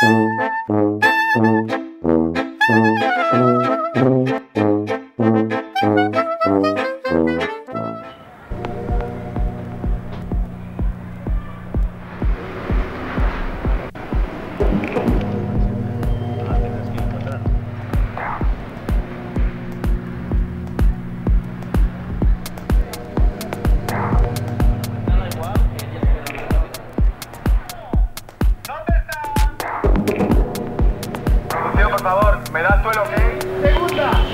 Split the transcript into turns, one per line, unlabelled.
por favor, ¿Me das tú el ok? Segunda.